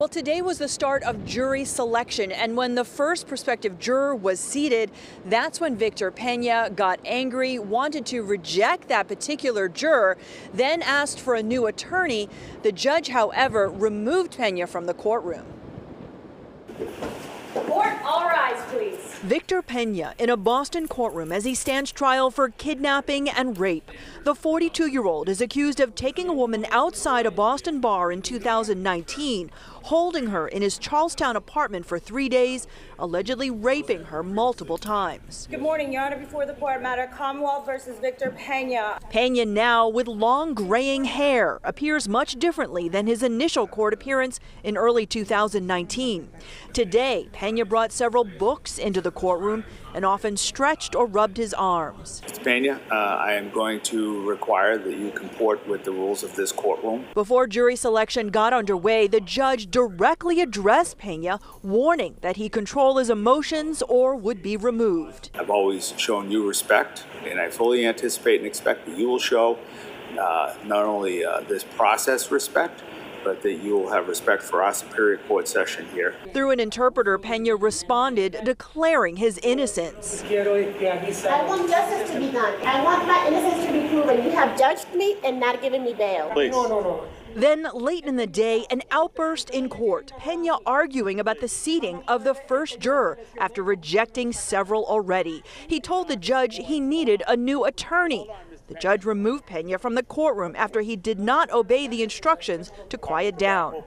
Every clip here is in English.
Well, today was the start of jury selection, and when the first prospective juror was seated, that's when Victor Pena got angry, wanted to reject that particular juror, then asked for a new attorney. The judge, however, removed Pena from the courtroom. Court, all rise, please. Victor Pena in a Boston courtroom as he stands trial for kidnapping and rape. The 42 year old is accused of taking a woman outside a Boston bar in 2019, holding her in his Charlestown apartment for three days, allegedly raping her multiple times. Good morning, Your Honor. Before the court matter, Commonwealth versus Victor Pena. Pena, now with long graying hair, appears much differently than his initial court appearance in early 2019. Today, Pena brought several books into the courtroom and often stretched or rubbed his arms. Mr. Pena, uh, I am going to require that you comport with the rules of this courtroom. Before jury selection got underway, the judge directly addressed Pena, warning that he control his emotions or would be removed. I've always shown you respect, and I fully anticipate and expect that you will show uh, not only uh, this process respect, but that you will have respect for our Superior Court session here. Through an interpreter, Pena responded, declaring his innocence. I want justice to be done. I want my innocence to be proven. You have judged me and not given me bail. Please. No, no, no. Then, late in the day, an outburst in court. Pena arguing about the seating of the first juror after rejecting several already. He told the judge he needed a new attorney. The judge removed Pena from the courtroom after he did not obey the instructions to quiet down.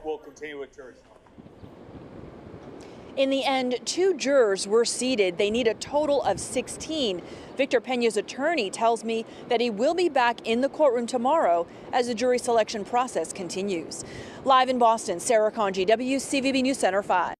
In the end, two jurors were seated. They need a total of 16. Victor Pena's attorney tells me that he will be back in the courtroom tomorrow as the jury selection process continues. Live in Boston, Sera Congi, WCVB News Center 5.